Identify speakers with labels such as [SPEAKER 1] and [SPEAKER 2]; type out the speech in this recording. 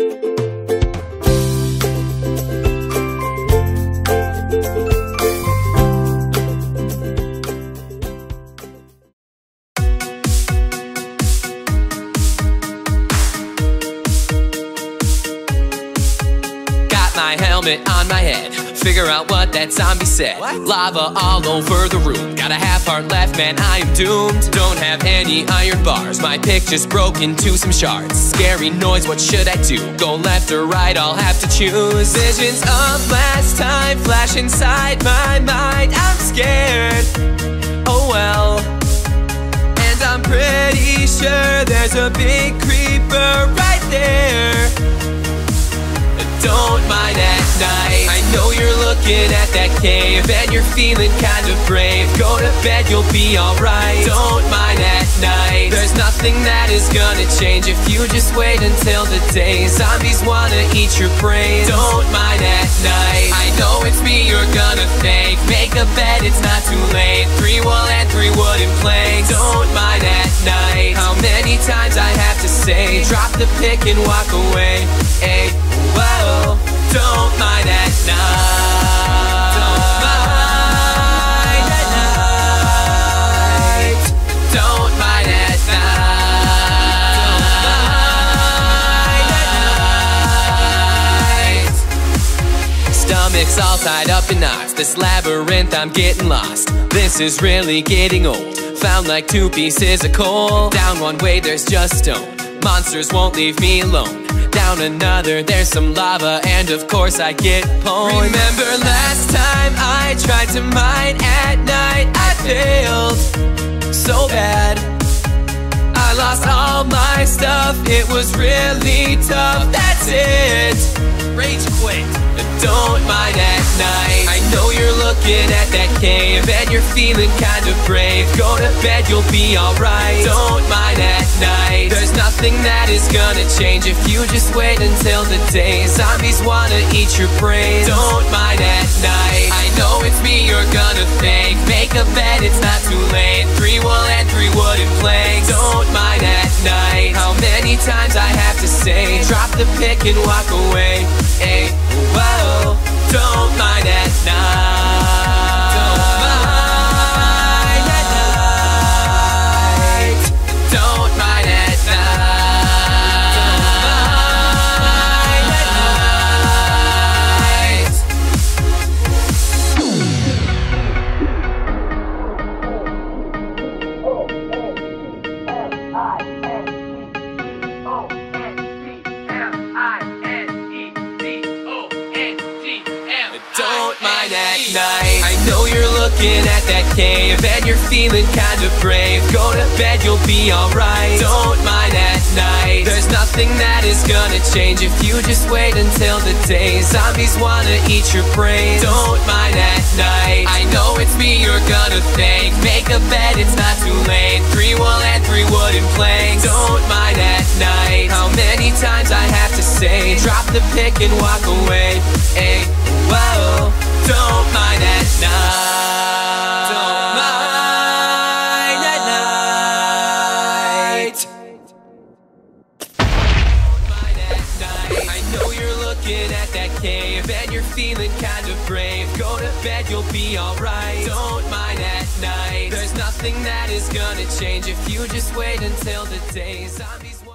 [SPEAKER 1] Thank you. Helmet on my head. Figure out what that zombie said. Lava all over the room. Got a half heart left, man, I am doomed. Don't have any iron bars. My pick just broke into some shards. Scary noise, what should I do? Go left or right, I'll have to choose. Visions of last time flash inside my mind. I'm scared. Oh well. And I'm pretty sure there's a big creeper right there. Don't mind at night. I know you're looking at that cave and you're feeling kind of brave. Go to bed, you'll be alright. Don't mind at night. There's nothing that is gonna change if you just wait until the day. Zombies wanna eat your brains. Don't mind at night. I know it's me you're gonna thank. Make a bed, it's not too late. Three wool and three wooden planks. Don't mind at night. How many times I have to say, drop the pick and walk away. Whoa, don't mind at night. Don't mind at night. Don't mind at night. Stomach's all tied up in knots. This labyrinth, I'm getting lost. This is really getting old. Found like two pieces of coal. Down one way, there's just stone. Monsters won't leave me alone. Down another, there's some lava, and of course I get pwned. Remember last time I tried to mine at night? I failed so bad. Lost all my stuff, it was really tough. That's it. Rage quit. Don't mind at night. I know you're looking at that cave and you're feeling kind of brave. Go to bed, you'll be alright. Don't mind at night. There's nothing that is gonna change if you just wait until the day. Zombies wanna eat your brains. Don't mind at night. I know it's me you're gonna thank. Make a bed, it's not too late. The pick and walk away. Hey, looking at that cave and you're feeling kind of brave. Go to bed, you'll be alright. Don't mind at night. There's nothing that is gonna change if you just wait until the day. Zombies wanna eat your brains. Don't mind at night. I know it's me you're gonna thank. Make a bed, it's not too late. Three wool and three wooden planks. Don't mind at night. How many times I have to say, drop the pick and walk away. Hey, whoa, don't mind at night. Feeling kind of brave. Go to bed, you'll be alright. Don't mind at night. There's nothing that is gonna change if you just wait until the day. Zombies.